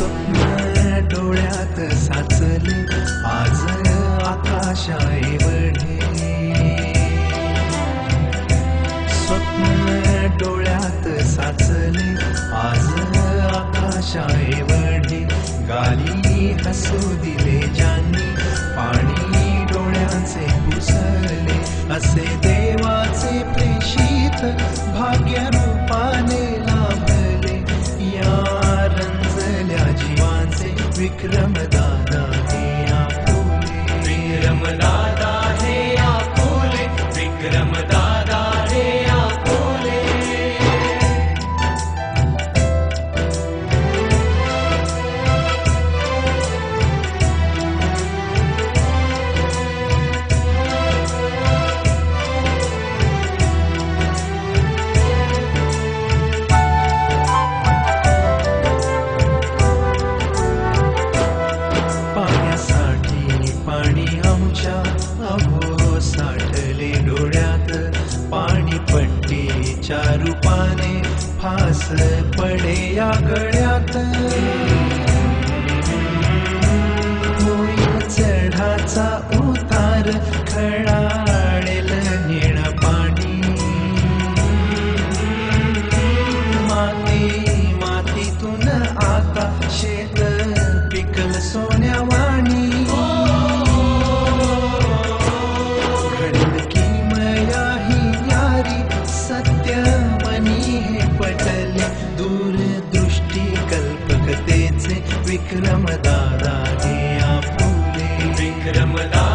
स्वप्न डोळ्यात साचले आज आकाशा एवढे स्वप्न डोळ्यात साचले आज आकाशा एवढे गाली हसू दिले ज्यांनी पाणी डोळ्याचे पुसले असे Ekrem'e आमच्या अभो साठले डोळ्यात पाणी पट्टीच्या रूपाने फास पडे या गळ्यात. व्रमदा राजेया पूरे वक्रमदा